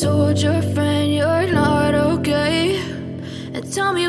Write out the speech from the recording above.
told your friend you're not okay? And tell me